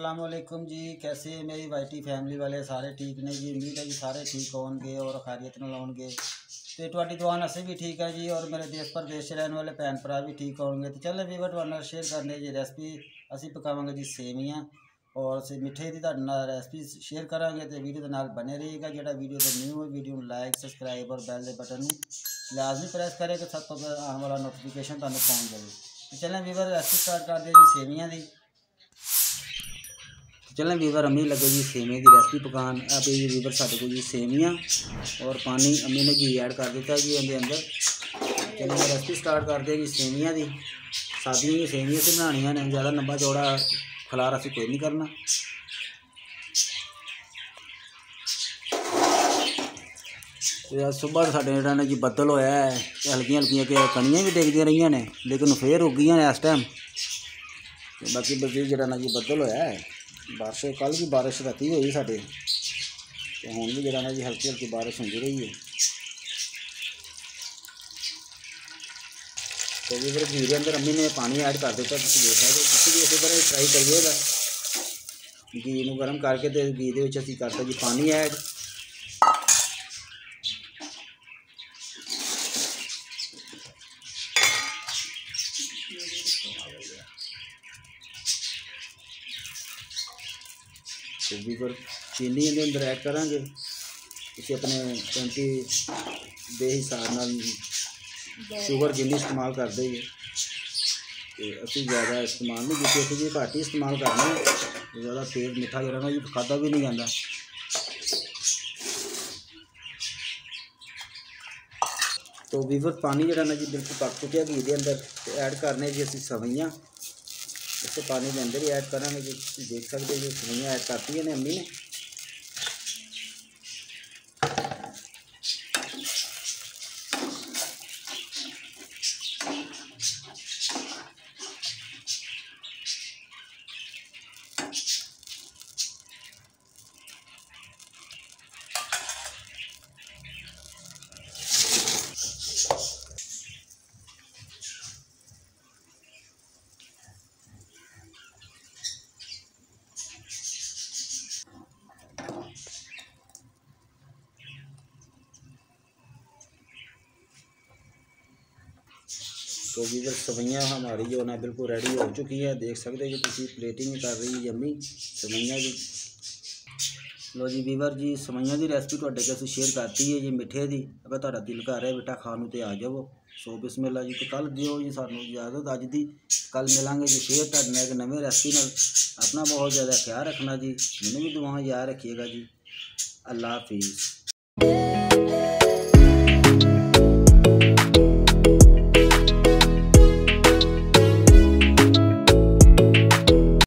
असलम जी, कैसे मेरी वाइटी फैमिली वाले? सारे ठीक ने जी? उम्मीद है जी सारे ठीक होंगे और खैरियत न होंगे। तो थोड़ी दुआन असें भी ठीक है जी और मेरे देश प्रदेश रहने वाले भैन भरा भी ठीक होंगे। तो चलो वीवर थोड़े शेयर करने जी रैसपी असं पकावे जी सेवियाँ। और से मिठे की रैसपी शेयर करा तो वीडियो के नाल बने रहेगा जो वीडियो तो न्यू है, वीडियो लाइक सबसक्राइब और बैल के बटन लाजमी प्रेस करेगा सब तो आने वाला नोटिफिकेशन तुम पहुँच जाए तो चलें वीवर रैसपी स्टार्ट कर दें जी सेवियाँ की चलें वीवर अम्मी लगे जी सेमे की रेसिपी पकान अब ये वीवर साढ़े को जी सेवियाँ और पानी अम्मी ने घी ऐड कर दिता जी उनके अंदर चलो रेसिपी स्टार्ट करते हैं जी सेवियाँ की सादियाँ जी सेवियाँ से बनानिया ने ज़्यादा लंबा चौड़ा खलार असी कोई नहीं करना सुबह साढ़े ਜਿਹੜਾ ਨੇ ਜੀ ਬੱਦਲ ਹੋਇਆ ਹੈ ਹਲਕੀਆਂ ਹਲਕੀਆਂ ਕਿ ਕਣੀਆਂ ਵੀ ਡਿੱਗਦੀਆਂ ਰਹੀਆਂ ਨੇ ਲੇਕਿਨ ਫੇਰ ਉੱਗ ਗਈਆਂ ਨੇ ਇਸ ਟਾਈਮ ਤੇ ਬਾਕੀ ਬਜ਼ੀ ਜਿਹੜਾ ਨਾ ਜੀ ਬੱਦਲ ਹੋਇਆ ਹੈ ਬਾਰਿਸ਼ ਕੱਲ ਵੀ ਬਾਰਿਸ਼ ਰਾਤੀ ਹੋਈ ਸਾਡੇ। ਤੇ ਹੁਣ ਵੀ ਜਿਹੜਾ ਨਾ ਜੀ ਹਲਕੀ ਹਲਕੀ ਬਾਰਿਸ਼ ਹੁੰਦੀ ਰਹੀ ਹੈ। ਤੇ ਵੀ ਫਿਰ ਘੀ ਦੇ ਅੰਦਰ ਅੰਮੀ ਨੇ ਪਾਣੀ ਐਡ ਕਰ ਦਿੱਤਾ, ਤੁਸੀਂ ਦੇਖ ਸਕਦੇ ਤੁਸੀਂ ਵੀ ਇਸੇ ਤਰ੍ਹਾਂ ਟਰਾਈ ਕਰਿਏਗਾ ਘੀ ਨੂੰ ਗਰਮ ਕਰਕੇ ਤੇ ਘੀ ਦੇ ਵਿੱਚ ਅਸੀਂ ਕਰਤਾ ਜੀ, ਪਾਣੀ ਐਡ ਤੇ ਵੀ ਫਿਰ ਚੀਨੀ ਇਹਦੇ ਅੰਦਰ ਐਡ ਕਰਾਂਗੇ ਤੁਸੀਂ ਆਪਣੇ ਕੁਆਂਟੀ ਦੇ ਹਿਸਾਬ ਨਾਲ ਸ਼ੂਗਰ ਜਿੰਨੀ ਇਸਤੇਮਾਲ ਕਰਦੇ ਜੀ ਤੇ ਅਸੀਂ ਜ਼ਿਆਦਾ ਇਸਤੇਮਾਲ ਨਹੀਂ ਕੀਤੀ ਅਸੀਂ ਜੀ ਘੱਟ ਹੀ ਇਸਤੇਮਾਲ ਕਰਨਾ ਹੈ ਜ਼ਿਆਦਾ ਤੇਜ਼ ਮਿੱਠਾ ਜਿਹੜਾ ਨਾ ਜੀ ਖਾਦਾ ਵੀ ਨਹੀਂ ਜਾਂਦਾ ਤੋ ਵੀਵਰ ਪਾਣੀ ਜਿਹੜਾ ਨਾ ਜੀ ਬਿਲਕੁਲ ਪੱਕ ਚੁੱਕਿਆ ਘੀ ਦੇ ਅੰਦਰ ਤੇ ਐਡ ਕਰਨੇ ਜੀ ਅਸੀਂ इसको पानी के अंदर ही ऐड करा कि तो देख सकते हो जो सब्ज़ियाँ ऐड करती है ना अम्मी ने। तो ਵੀਵਰ ਸਵਈਆਂ हमारी जो है बिल्कुल रेडी हो चुकी है देख सकते हो ਤੁਸੀਂ प्लेटिंग कर रही है यम्मी ਸਵਈਆਂ ਦੀ ਲੋ ਜੀ ਵੀਵਰ ਜੀ ਸਵਈਆਂ ਦੀ ਰੈਸਪੀ ਤੁਹਾਡੇ ਕੋਲ ਅਸੀਂ ਸ਼ੇਅਰ ਕਰਤੀ ਹੈ ਜੀ ਮਿੱਠੇ ਦੀ ਅਗਰ ਤੁਹਾਡਾ ਦਿਲ ਕਰ ਰਿਹਾ ਬੇਟਾ ਖਾਣ ਨੂੰ ਤੇ ਆ ਜਾਵੋ ਸੋ ਬਿਸਮਿਲ੍ਲਾ ਜੀ ਤੇ ਕੱਲ ਦਿਓ ਜੀ ਸਾਨੂੰ ਇਜਾਜ਼ਤ ਅੱਜ ਦੀ ਕੱਲ ਮਿਲਾਂਗੇ ਜੀ ਫੇਰ ਤੁਹਾਡੇ ਨਾਲ ਇੱਕ ਨਵੇਂ ਰੈਸਪੀ ਨਾਲ ਆਪਣਾ ਬਹੁਤ ਜ਼ਿਆਦਾ ਖਿਆਲ ਰੱਖਣਾ ਜੀ ਮੈਨੂੰ ਵੀ ਦੁਆਵਾਂ ਯਾਦ ਰੱਖੀਏਗਾ ਜੀ ਅੱਲਾ ਹਾਫਿਜ਼